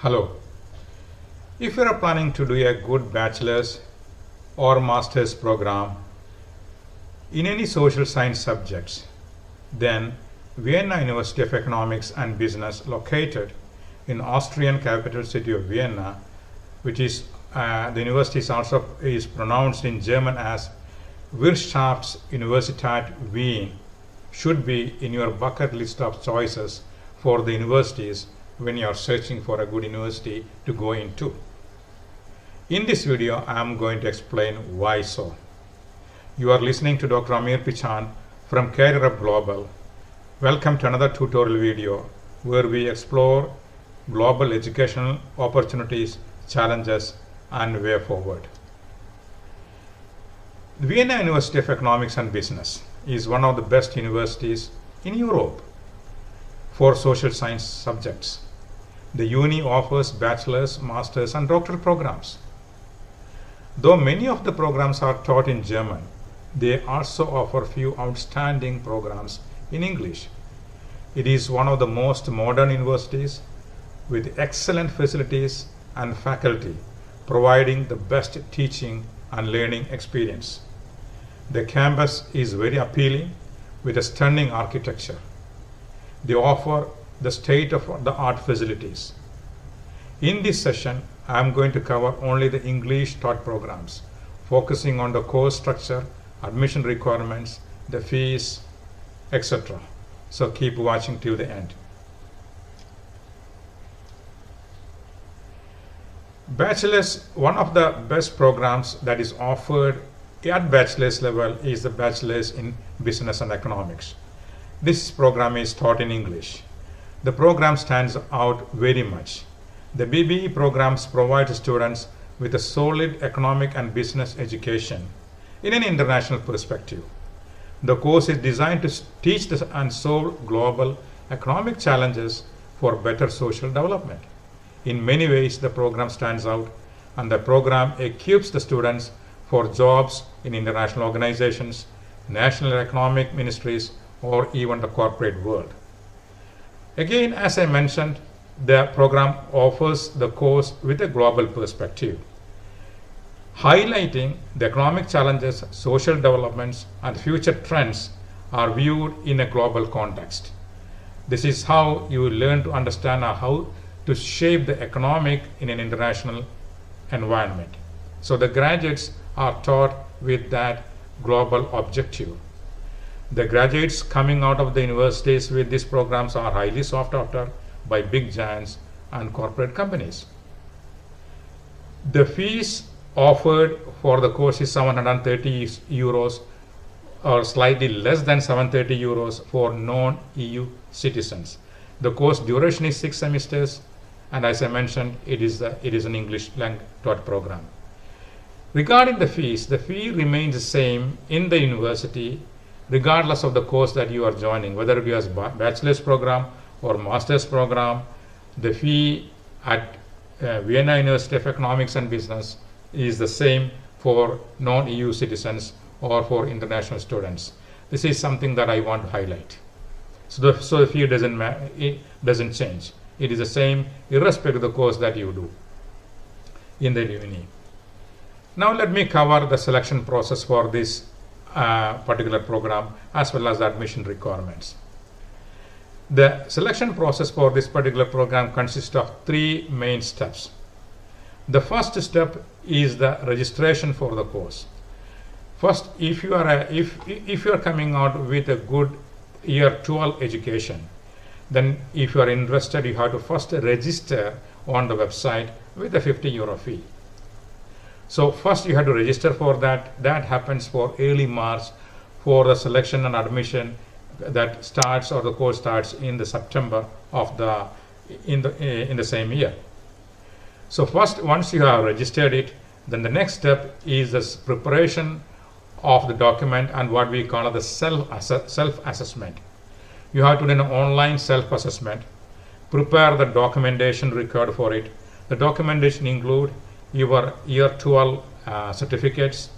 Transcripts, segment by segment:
Hello. If you are planning to do a good bachelor's or master's program in any social science subjects, then Vienna University of Economics and Business, located in Austrian capital city of Vienna, which is uh, the university is also is pronounced in German as Wirtschaftsuniversität Wien, should be in your bucket list of choices for the universities when you are searching for a good university to go into. In this video, I am going to explain why so. You are listening to Dr. Amir Pichan from Career Up Global. Welcome to another tutorial video where we explore global educational opportunities, challenges, and way forward. The Vienna University of Economics and Business is one of the best universities in Europe for social science subjects. The uni offers bachelor's, master's, and doctoral programs. Though many of the programs are taught in German, they also offer few outstanding programs in English. It is one of the most modern universities with excellent facilities and faculty providing the best teaching and learning experience. The campus is very appealing with a stunning architecture. They offer the state of the art facilities. In this session, I am going to cover only the English taught programs, focusing on the course structure, admission requirements, the fees, etc. So keep watching till the end. Bachelor's, one of the best programs that is offered at bachelor's level is the bachelor's in business and economics. This program is taught in English. The program stands out very much. The BBE programs provide students with a solid economic and business education in an international perspective. The course is designed to teach and solve global economic challenges for better social development. In many ways, the program stands out and the program equips the students for jobs in international organizations, national economic ministries, or even the corporate world. Again, as I mentioned, the program offers the course with a global perspective, highlighting the economic challenges, social developments, and future trends are viewed in a global context. This is how you learn to understand how to shape the economic in an international environment. So the graduates are taught with that global objective. The graduates coming out of the universities with these programs are highly sought after by big giants and corporate companies. The fees offered for the course is 730 euros or slightly less than 730 euros for non-EU citizens. The course duration is six semesters and as I mentioned, it is, the, it is an English language taught program. Regarding the fees, the fee remains the same in the university regardless of the course that you are joining, whether it as bachelor's program or master's program. The fee at uh, Vienna University of Economics and Business is the same for non-EU citizens or for international students. This is something that I want to highlight. So the, so the fee doesn't, it doesn't change. It is the same irrespective of the course that you do in the uni. Now let me cover the selection process for this uh, particular program as well as the admission requirements. The selection process for this particular program consists of three main steps. The first step is the registration for the course. First, if you are a, if if you are coming out with a good year 12 education, then if you are interested, you have to first register on the website with a 50 euro fee. So first you have to register for that. That happens for early March for the selection and admission that starts or the course starts in the September of the in the eh, in the same year. So first once you have registered it, then the next step is the preparation of the document and what we call the self self assessment. You have to do an online self assessment, prepare the documentation required for it. The documentation include your year 12 uh, certificates,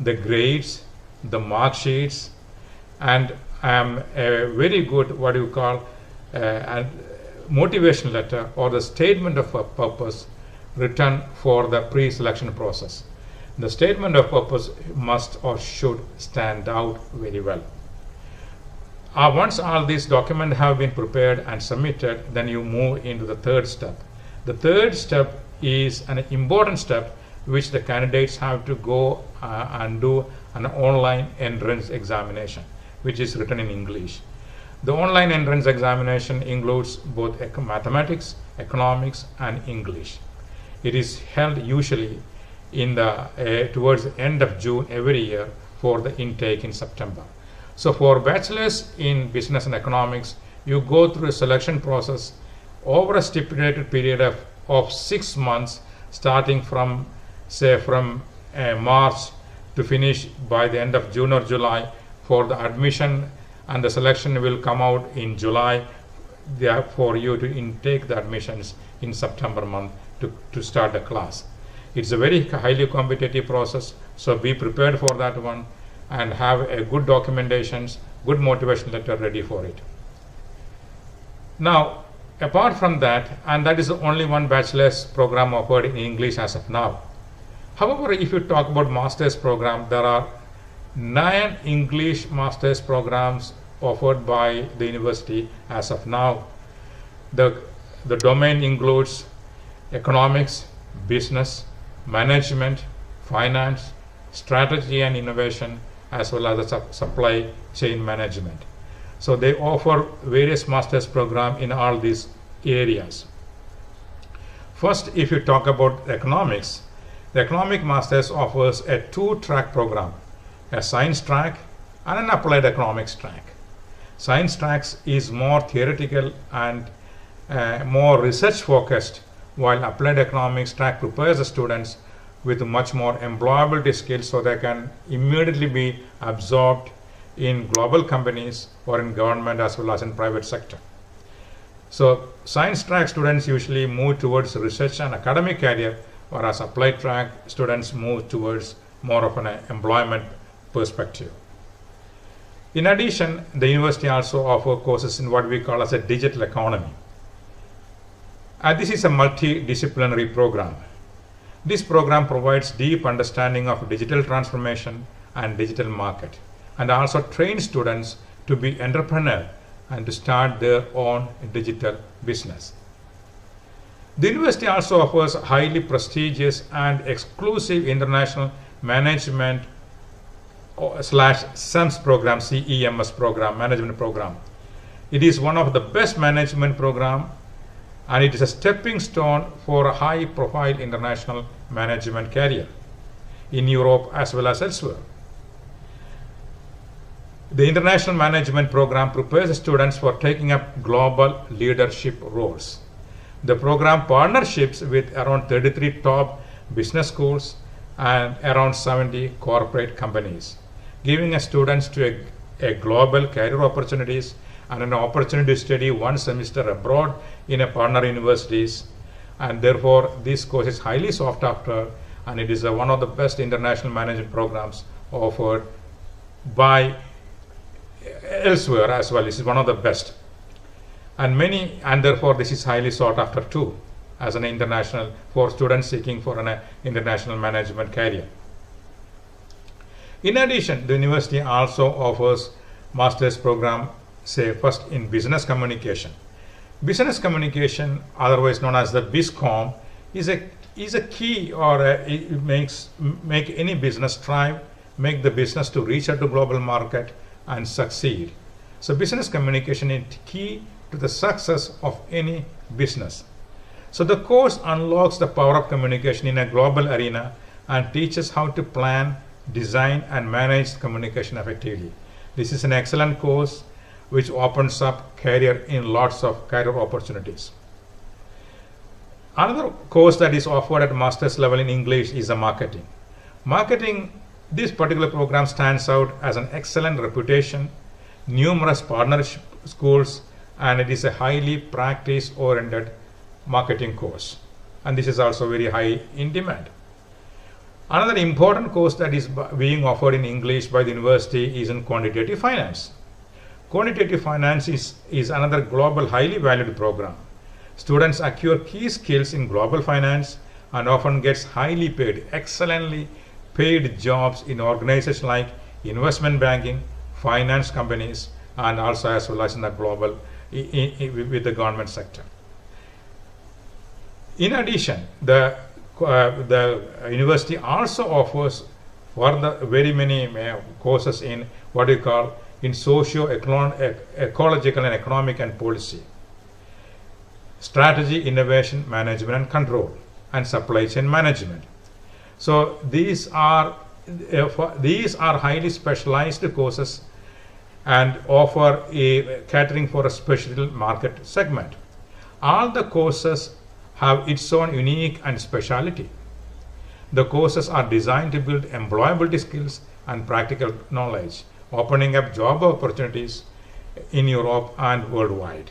the grades, the mark sheets, and um, a very good what do you call uh, motivation letter or the statement of purpose written for the pre-selection process. The statement of purpose must or should stand out very well. Uh, once all these documents have been prepared and submitted, then you move into the third step. The third step is an important step which the candidates have to go uh, and do an online entrance examination, which is written in English. The online entrance examination includes both mathematics, economics, and English. It is held usually in the uh, towards the end of June every year for the intake in September. So for bachelors in business and economics, you go through a selection process over a stipulated period of, of six months, starting from say from uh, March to finish by the end of June or July for the admission and the selection will come out in July there for you to intake the admissions in September month to, to start the class. It's a very highly competitive process, so be prepared for that one and have a good documentations, good motivation letter ready for it. Now, apart from that, and that is the only one bachelor's program offered in English as of now. However, if you talk about master's program, there are nine English master's programs offered by the university as of now. The, the domain includes economics, business, management, finance, strategy and innovation, as well as the supply chain management. So they offer various master's program in all these areas. First, if you talk about economics, the economic masters offers a two-track program, a science track and an applied economics track. Science tracks is more theoretical and uh, more research focused, while applied economics track prepares the students with much more employability skills so they can immediately be absorbed in global companies or in government as well as in private sector. So science track students usually move towards research and academic career, whereas applied track students move towards more of an employment perspective. In addition, the university also offers courses in what we call as a digital economy. And this is a multidisciplinary program. This program provides deep understanding of digital transformation and digital market and also train students to be entrepreneur and to start their own digital business. The university also offers highly prestigious and exclusive international management uh, slash CEMS program, CEMS program, management program. It is one of the best management program and it is a stepping stone for a high profile international management career in Europe as well as elsewhere. The International Management Program prepares students for taking up global leadership roles. The program partnerships with around 33 top business schools and around 70 corporate companies, giving students to a, a global career opportunities and an opportunity to study one semester abroad in a partner universities and therefore this course is highly sought after and it is uh, one of the best international management programs offered by elsewhere as well. This is one of the best and many and therefore this is highly sought after too as an international for students seeking for an uh, international management career. In addition, the university also offers master's program say first in business communication. Business communication, otherwise known as the BizCom, is a is a key or a, it makes make any business thrive, make the business to reach out to global market and succeed. So business communication is key to the success of any business. So the course unlocks the power of communication in a global arena and teaches how to plan, design and manage communication effectively. This is an excellent course which opens up career in lots of career opportunities. Another course that is offered at master's level in English is a marketing. Marketing, this particular program stands out as an excellent reputation, numerous partnership schools, and it is a highly practice-oriented marketing course. And this is also very high in demand. Another important course that is being offered in English by the university is in quantitative finance. Quantitative finance is, is another global highly valued program. Students acquire key skills in global finance and often gets highly paid, excellently paid jobs in organizations like investment banking, finance companies, and also as well as in the global i- i- with the government sector. In addition, the uh, the university also offers further very many uh, courses in what we call in socio ecological and economic and policy, strategy, innovation, management and control, and supply chain management. So these are uh, these are highly specialized courses and offer a catering for a special market segment. All the courses have its own unique and speciality. The courses are designed to build employability skills and practical knowledge, opening up job opportunities in Europe and worldwide.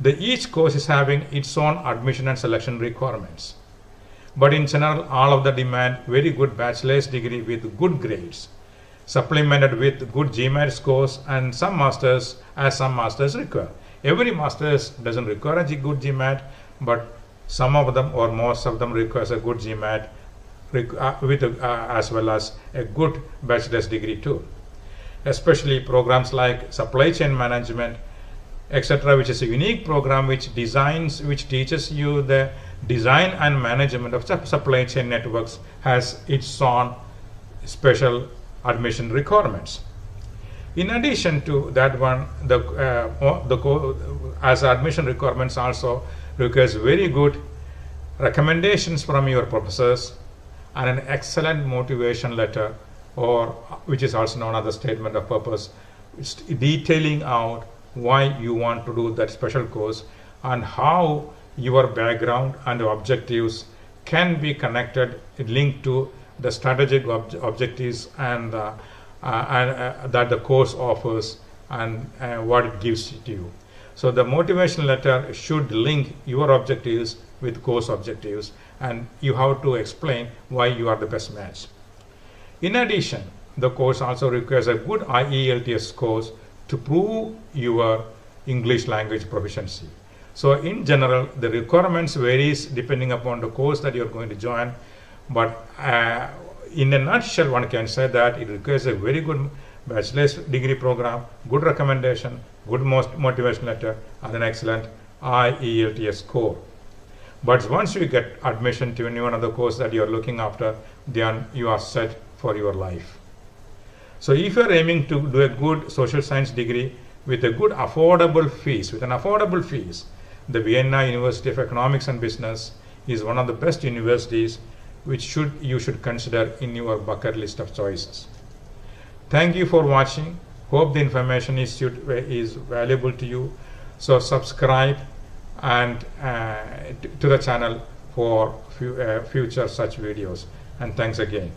The each course is having its own admission and selection requirements. But in general, all of the demand very good bachelor's degree with good grades, supplemented with good GMAT scores and some masters as some masters require. Every masters doesn't require a good GMAT, but some of them or most of them requires a good GMAT uh, with uh, as well as a good bachelor's degree too. Especially programs like supply chain management, etc., which is a unique program which designs, which teaches you the design and management of supply chain networks, has its own special admission requirements. In addition to that one, the uh, the as admission requirements also requires very good recommendations from your professors and an excellent motivation letter, or which is also known as the statement of purpose, detailing out why you want to do that special course and how your background and objectives can be connected, linked to the strategic ob- objectives and, uh, uh, and uh, that the course offers and uh, what it gives to you. So the motivation letter should link your objectives with course objectives, and you have to explain why you are the best match. In addition, the course also requires a good IELTS course to prove your English language proficiency. So in general, the requirements varies depending upon the course that you're going to join, but uh, in a nutshell, one can say that it requires a very good bachelor's degree program, good recommendation, good most motivation letter, and an excellent IELTS score. But once you get admission to any one of the course that you are looking after, then you are set for your life. So if you are aiming to do a good social science degree with a good affordable fees, with an affordable fees, the Vienna University of Economics and Business is one of the best universities which should you should consider in your bucket list of choices. Thank you for watching. Hope the information is, is valuable to you. So subscribe and uh, to the channel for fu- uh, future such videos. And thanks again.